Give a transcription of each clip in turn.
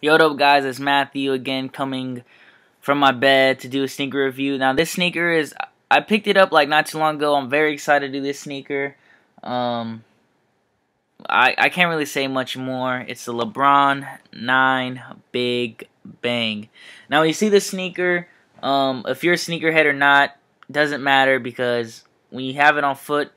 Yo, what up, guys? It's Matthew again, coming from my bed to do a sneaker review. Now, this sneaker is I picked it up like not too long ago. I'm very excited to do this sneaker. Um, I I can't really say much more. It's the LeBron Nine Big Bang. Now, when you see the sneaker, um, if you're a sneakerhead or not, doesn't matter because when you have it on foot,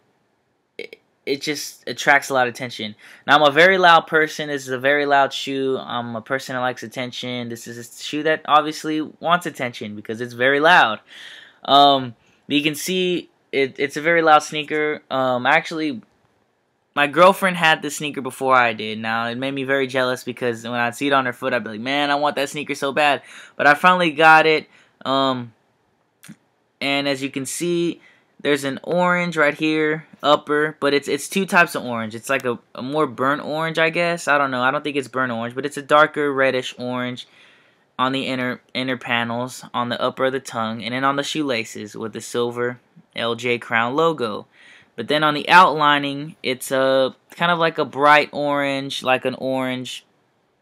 it just attracts a lot of attention. Now I'm a very loud person. This is a very loud shoe. I'm a person that likes attention. This is a shoe that obviously wants attention because it's very loud. Um, you can see it, it's a very loud sneaker. Um, actually, my girlfriend had this sneaker before I did. Now it made me very jealous because when I'd see it on her foot, I'd be like, "Man, I want that sneaker so bad." But I finally got it. Um, and as you can see there's an orange right here, upper, but it's it's two types of orange. It's like a, a more burnt orange, I guess. I don't know. I don't think it's burnt orange, but it's a darker reddish orange on the inner inner panels, on the upper of the tongue, and then on the shoelaces with the silver LJ Crown logo. But then on the outlining, it's a kind of like a bright orange, like an orange,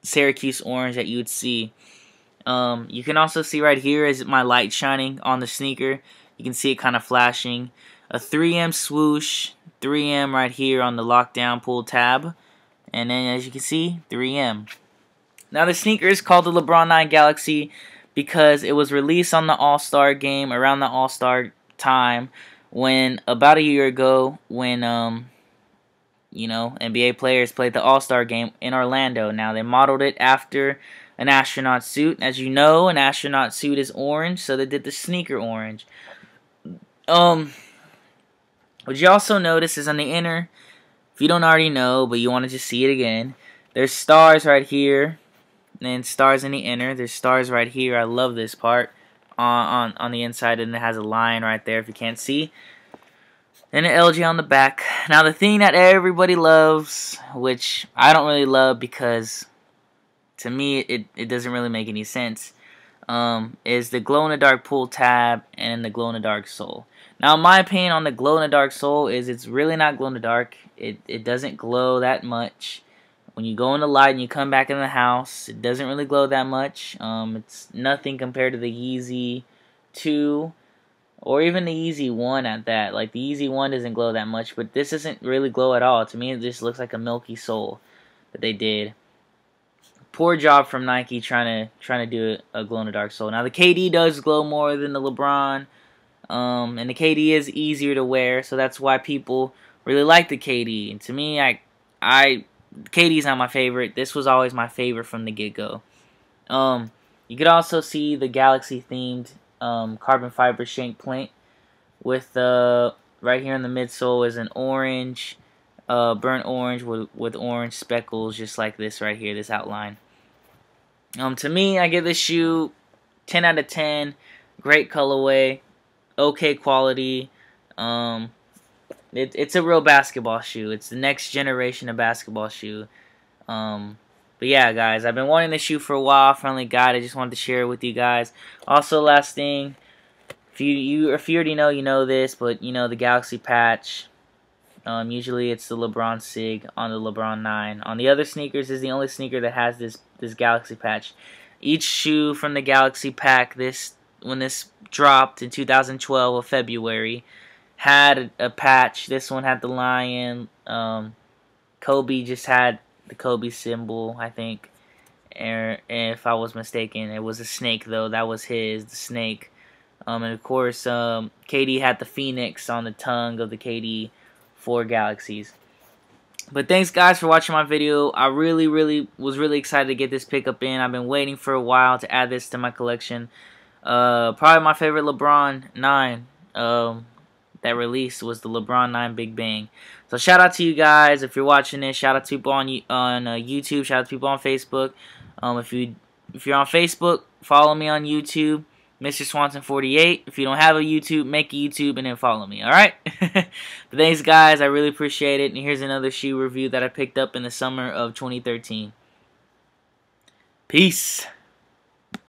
Syracuse orange that you would see. Um, you can also see right here is my light shining on the sneaker. You can see it kind of flashing. A 3M swoosh, 3M right here on the lockdown pull tab. And then as you can see, 3M. Now the sneaker is called the LeBron 9 Galaxy because it was released on the All-Star game around the All-Star time when about a year ago when um you know NBA players played the All-Star game in Orlando. Now they modeled it after an astronaut suit. As you know, an astronaut suit is orange, so they did the sneaker orange. Um, what you also notice is on the inner, if you don't already know, but you want to just see it again, there's stars right here, and stars in the inner. There's stars right here. I love this part on on, on the inside, and it has a line right there if you can't see. And an LG on the back. Now the thing that everybody loves, which I don't really love because to me it, it doesn't really make any sense, um, is the glow in the dark pull tab and the glow in the dark sole. Now, my opinion on the glow in the dark sole is it's really not glow in the dark. It it doesn't glow that much. When you go in the light and you come back in the house, it doesn't really glow that much. Um, it's nothing compared to the Yeezy 2 or even the Yeezy 1 at that. Like the Yeezy 1 doesn't glow that much, but this doesn't really glow at all. To me, it just looks like a milky sole that they did. Poor job from Nike trying to trying to do a glow in the dark sole. Now the KD does glow more than the LeBron. Um, and the KD is easier to wear, so that's why people really like the KD. And to me, I, I, KD is not my favorite. This was always my favorite from the get go. Um, you could also see the Galaxy themed um, carbon fiber shank plate with uh, right here in the midsole is an orange, uh, burnt orange with with orange speckles, just like this right here, this outline. Um, to me, I give this shoe 10 out of 10. Great colorway okay quality. Um, it, it's a real basketball shoe. It's the next generation of basketball shoe. Um, but yeah, guys, I've been wanting this shoe for a while. Finally got it. Just wanted to share it with you guys. Also, last thing, if you, you if you already know, you know this, but you know the Galaxy patch. Um, usually it's the LeBron Sig on the LeBron 9. On the other sneakers is the only sneaker that has this this Galaxy patch. Each shoe from the Galaxy pack this when this dropped in 2012 of February had a, patch. This one had the lion. Um, Kobe just had the Kobe symbol, I think. Er, if I was mistaken, it was a snake though. That was his, the snake. Um, and of course, um, KD had the phoenix on the tongue of the KD four galaxies. But thanks guys for watching my video. I really, really was really excited to get this pickup in. I've been waiting for a while to add this to my collection. Uh, probably my favorite LeBron 9 um, that released was the LeBron 9 Big Bang. So shout out to you guys if you're watching this. Shout out to people on on uh, YouTube. Shout out to people on Facebook. Um, if you if you're on Facebook, follow me on YouTube, Mr. Swanson 48. If you don't have a YouTube, make a YouTube and then follow me. All right. but thanks, guys. I really appreciate it. And here's another shoe review that I picked up in the summer of 2013. Peace.